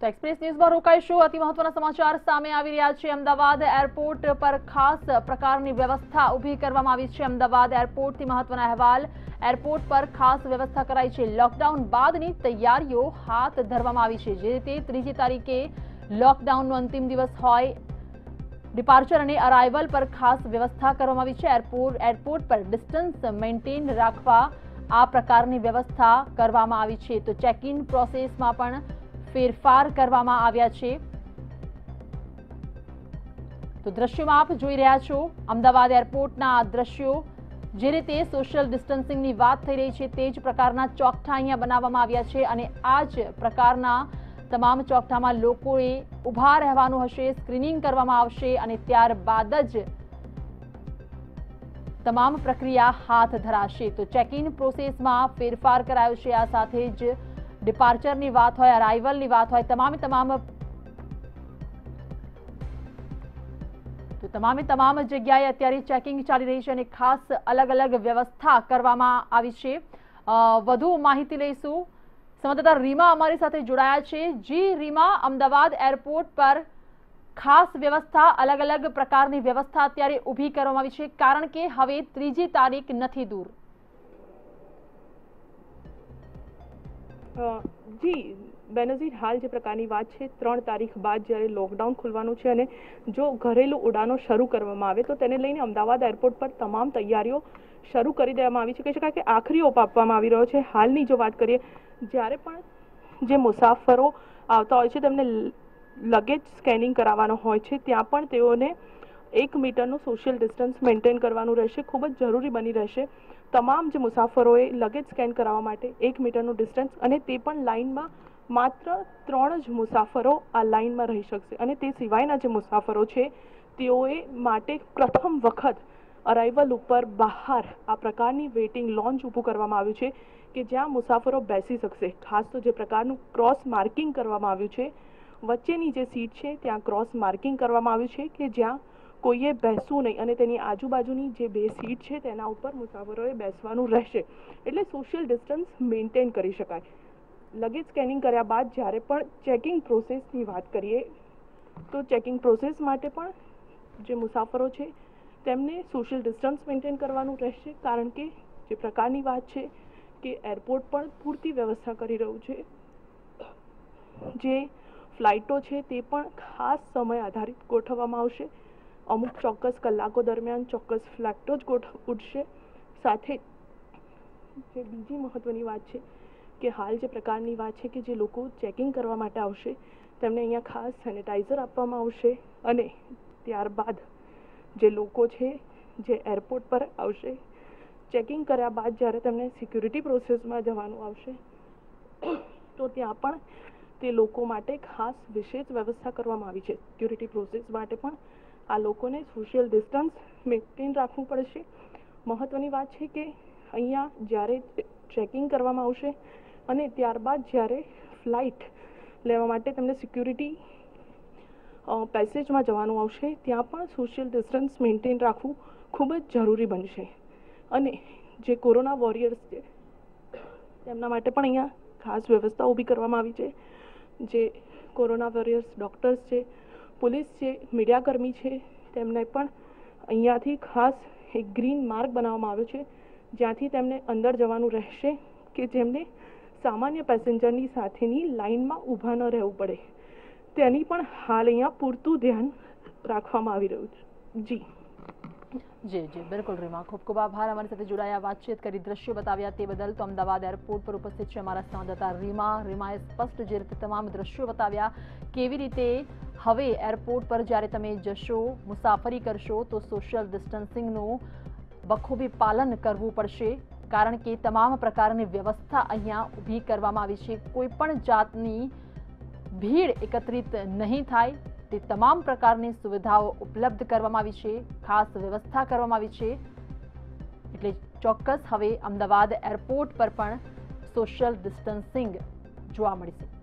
તો એક્સપ્રેસ ન્યૂઝમાં રોકાઈશું. અતિ મહત્વના સમાચાર સામે આવી રહ્યા છે. અમદાવાદ એરપોર્ટ પર ખાસ પ્રકારની વ્યવસ્થા ઊભી કરવામાં આવી છે. અમદાવાદ એરપોર્ટથી મહત્વના અહેવાલ. એરપોર્ટ પર ખાસ વ્યવસ્થા કરાઈ છે. લોકડાઉન બાદની તૈયારીઓ હાથ ધરવામાં આવી છે. જે રીતે ત્રીજી તારીખે લોકડાઉનનો અંતિમ દિવસ હોય, ડિપાર્ચર અને અરાઇવલ પર ખાસ વ્યવસ્થા કરવામાં આવી છે. એરપોર્ટ એરપોર્ટ પર ડિસ્ટન્સ મેન્ટેન રાખવા આ પ્રકારની વ્યવસ્થા કરવામાં આવી છે. તો ચેક ઇન પ્રોસેસમાં પણ ફેરફાર કરવામાં આવ્યા છે. તો દ્રશ્યોમાં આપ જોઈ રહ્યા છો, અમદાવાદ એરપોર્ટના દ્રશ્યો. જે રીતે સોશિયલ ડિસ્ટન્સિંગની વાત થઈ રહી છે, તે જ પ્રકારના ચોકઠા અહીંયા બનાવવામાં આવ્યા છે અને આ જ પ્રકારના તમામ ચોકઠામાં લોકોએ ઊભા રહેવાનું હશે સ્ક્રીનિંગ કરવામાં આવશે અને ત્યારબાદ જ તમામ પ્રક્રિયા હાથ ધરાશે. તો ચેક ઇન પ્રોસેસમાં ફેરફાર કરાયો છે, આ સાથે જ ડિપાર્ચરની વાત હોય અરાઇવલની વાત હોય, તમામે તમામ તો તમામે તમામ જગ્યાએ અત્યારે ચેકિંગ ચાલી રહી છે અને ખાસ અલગ અલગ વ્યવસ્થા કરવામાં આવી છે. વધુ માહિતી લઈશું. સંવાદદાતા રીમા અમારી સાથે જોડાયા છે. જી, રીમા, અમદાવાદ એરપોર્ટ પર ખાસ વ્યવસ્થા અલગ અલગ પ્રકારની વ્યવસ્થા અત્યારે ઊભી કરવામાં આવી છે. કારણ કે હવે ત્રીજી તારીખ નથી દૂર. જી, બેનઝીર, હાલ જે પ્રકારની વાત છે, ત્રણ તારીખ બાદ જ્યારે લોકડાઉન ખુલવાનું છે અને જો ઘરેલું ઉડાનો શરૂ કરવામાં આવે, તો તેને લઈને અમદાવાદ એરપોર્ટ પર તમામ તૈયારીઓ શરૂ કરી દેવામાં આવી છે. કહી શકાય કે આખરી ઓપ આપવામાં આવી રહ્યો છે. હાલની જો વાત કરીએ, જ્યારે પણ જે મુસાફરો આવતા હોય છે, તેમને લગેજ સ્કેનિંગ કરાવવાનો હોય છે, ત્યાં પણ તેઓને એક મીટરનું સોશિયલ ડિસ્ટન્સ મેન્ટેન કરવાનું રહેશે, ખૂબ જ જરૂરી બની રહેશે. તમામ જે મુસાફરોએ લગેજ સ્કેન કરાવવા માટે એક મીટરનું ડિસ્ટન્સ અને તે પણ લાઇનમાં માત્ર ત્રણ જ મુસાફરો આ લાઇનમાં રહી શકશે. અને તે સિવાયના જે મુસાફરો છે, તેઓએ માટે પ્રથમ વખત અરાઇવલ ઉપર બહાર આ પ્રકારની વેઇટિંગ લોન્ચ ઊભું કરવામાં આવ્યું છે કે જ્યાં મુસાફરો બેસી શકશે. ખાસ તો જે પ્રકારનું ક્રોસ માર્કિંગ કરવામાં આવ્યું છે, વચ્ચેની જે સીટ છે, ત્યાં ક્રોસ માર્કિંગ કરવામાં આવ્યું છે કે જ્યાં કોઈએ બેસવું નહીં અને તેની આજુબાજુની જે બે સીટ છે તેના ઉપર મુસાફરોએ બેસવાનું રહેશે. એટલે સોશિયલ ડિસ્ટન્સ મેન્ટેન કરી શકાય. લગેજ સ્કેનિંગ કર્યા બાદ જ્યારે પણ ચેકિંગ પ્રોસેસની વાત કરીએ, તો ચેકિંગ પ્રોસેસ માટે પણ જે મુસાફરો છે તેમને સોશિયલ ડિસ્ટન્સ મેન્ટેન કરવાનું રહેશે. કારણ કે જે પ્રકારની વાત છે કે એરપોર્ટ પણ પૂરતી વ્યવસ્થા કરી રહ્યું છે. જે ફ્લાઇટો છે તે પણ ખાસ સમય આધારિત ગોઠવવામાં આવશે. અમુક ચોક્કસ કલાકો દરમિયાન ચોક્કસ ફ્લેટો જ ગોઠ ઉઠશે સાથે જે બીજી મહત્ત્વની વાત છે કે હાલ જે પ્રકારની વાત છે કે જે લોકો ચેકિંગ કરવા માટે આવશે, તેમને અહીંયા ખાસ સેનિટાઈઝર આપવામાં આવશે અને ત્યારબાદ જે લોકો છે જે એરપોર્ટ પર આવશે, ચેકિંગ કર્યા બાદ જ્યારે તેમને સિક્યુરિટી પ્રોસેસમાં જવાનું આવશે, તો ત્યાં પણ તે લોકો માટે ખાસ વિશેષ વ્યવસ્થા કરવામાં આવી છે. સિક્યુરિટી પ્રોસેસ માટે પણ આ લોકોને સોશિયલ ડિસ્ટન્સ મેન્ટેન રાખવું પડશે. મહત્ત્વની વાત છે કે અહીંયા જ્યારે ચેકિંગ કરવામાં આવશે અને ત્યારબાદ જ્યારે ફ્લાઇટ લેવા માટે તેમને સિક્યુરિટી પેસેજમાં જવાનું આવશે, ત્યાં પણ સોશિયલ ડિસ્ટન્સ મેન્ટેન રાખવું ખૂબ જ જરૂરી બનશે. અને જે કોરોના વોરિયર્સ છે, તેમના માટે પણ અહીંયા ખાસ વ્યવસ્થા ઊભી કરવામાં આવી છે. જે કોરોના વોરિયર્સ ડૉક્ટર્સ છે પોલીસ છે મીડિયાકર્મી છે, તેમને પણ અહીંયાથી ખાસ એક ગ્રીન માર્ગ બનાવવામાં આવ્યો છે, જ્યાંથી તેમને અંદર જવાનું રહેશે કે જેમને સામાન્ય પેસેન્જરની સાથેની લાઇનમાં ઊભા ન રહેવું પડે. તેની પણ હાલ અહીંયા પૂરતું ધ્યાન રાખવામાં આવી રહ્યું છે. જી. જી જી બિલકુલ રીમા ખૂબ ખૂબ આભાર અમારી સાથે જોડાયા વાતચીત કરી દ્રશ્યો બતાવ્યા તે બદલ તો અમદાવાદ એરપોર્ટ પર ઉપસ્થિત છે અમારા સંવાદદાતા રીમા રીમાએ સ્પષ્ટ જે રીતે તમામ દ્રશ્યો બતાવ્યા કેવી રીતે હવે એરપોર્ટ પર જ્યારે તમે જશો મુસાફરી કરશો તો સોશિયલ ડિસ્ટન્સિંગનું બખૂબી પાલન કરવું પડશે કારણ કે તમામ પ્રકારની વ્યવસ્થા અહીંયા ઊભી કરવામાં આવી છે કોઈ પણ જાતની ભીડ એકત્રિત નહીં થાય તે તમામ પ્રકારની સુવિધાઓ ઉપલબ્ધ કરવામાં આવી છે, ખાસ વ્યવસ્થા કરવામાં આવી છે. એટલે ચોક્કસ હવે અમદાવાદ એરપોર્ટ પર પણ સોશિયલ ડિસ્ટન્સિંગ જોવા મળશે.